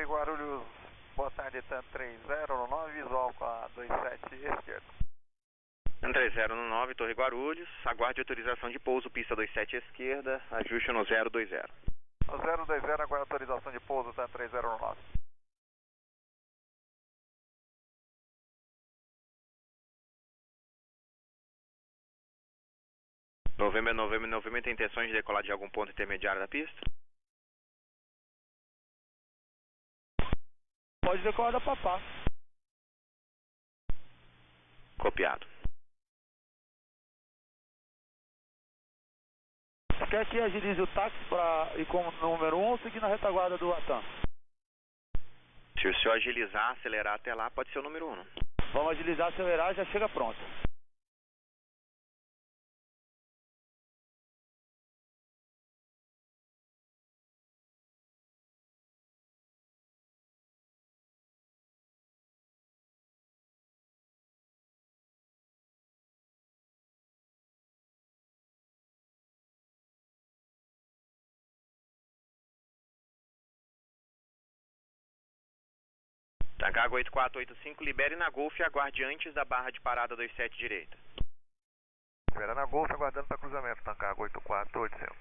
Torre Guarulhos, boa tarde, TAM 3019, visual com a 27 esquerda. TAM 3019, Torre Guarulhos, aguarde autorização de pouso, pista 27 esquerda, ajuste no 020. No 020, aguarde autorização de pouso, TAM 3019. Novembro, novembro, novembro, tem intenções de decolar de algum ponto intermediário da pista? Pode decolar da papá. Copiado. Quer que agilize o táxi para ir como número 1 um, ou seguir na retaguarda do Latam? Se o senhor agilizar, acelerar até lá, pode ser o número 1. Um. Vamos agilizar, acelerar, já chega pronto. Tancago 8485, libere na Golf e aguarde antes da barra de parada 27 direita. Libera na Golf, aguardando para cruzamento, Tancago 8485.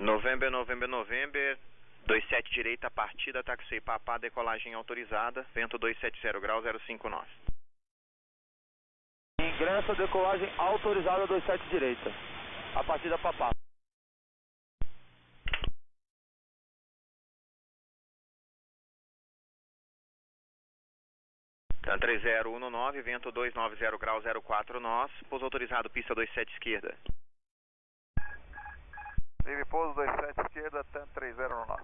Novembro, novembro, novembro, 27 direita, partida, taxi papá, decolagem autorizada, vento 270 graus 059. Ingresso, decolagem autorizada 27 direita, a partida papá. TAM 3019, vento 290 grau 04 nós, pouso autorizado, pista 27 esquerda. Vive pouso 27 esquerda, TAM 3019.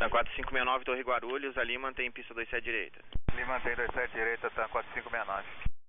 TAM 4569, Torre Guarulhos, ali mantém pista 27 direita. Ali mantém 27 direita, TAM 4569.